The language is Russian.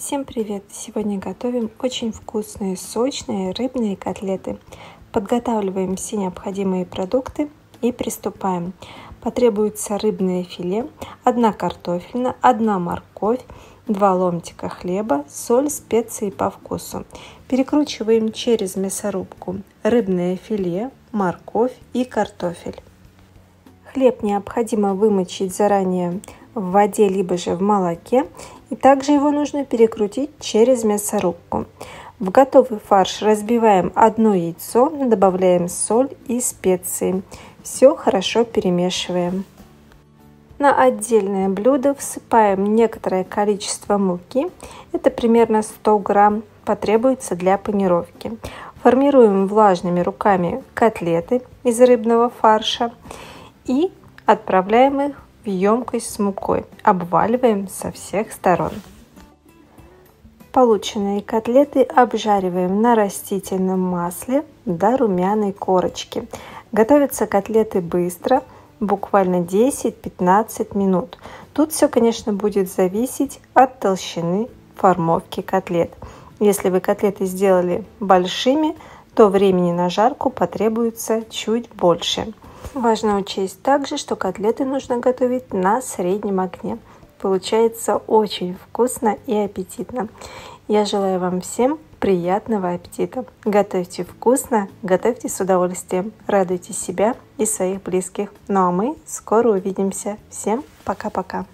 Всем привет! Сегодня готовим очень вкусные сочные рыбные котлеты. Подготавливаем все необходимые продукты и приступаем. Потребуется рыбное филе, одна картофельная, одна морковь, два ломтика хлеба, соль, специи по вкусу. Перекручиваем через мясорубку рыбное филе, морковь и картофель. Хлеб необходимо вымочить заранее в воде либо же в молоке и также его нужно перекрутить через мясорубку. В готовый фарш разбиваем одно яйцо, добавляем соль и специи. Все хорошо перемешиваем. На отдельное блюдо всыпаем некоторое количество муки. Это примерно 100 грамм потребуется для панировки. Формируем влажными руками котлеты из рыбного фарша и отправляем их в емкость с мукой. Обваливаем со всех сторон. Полученные котлеты обжариваем на растительном масле до румяной корочки. Готовятся котлеты быстро, буквально 10-15 минут. Тут все, конечно, будет зависеть от толщины формовки котлет. Если вы котлеты сделали большими, то времени на жарку потребуется чуть больше. Важно учесть также, что котлеты нужно готовить на среднем огне. Получается очень вкусно и аппетитно. Я желаю вам всем приятного аппетита. Готовьте вкусно, готовьте с удовольствием. Радуйте себя и своих близких. Ну а мы скоро увидимся. Всем пока-пока.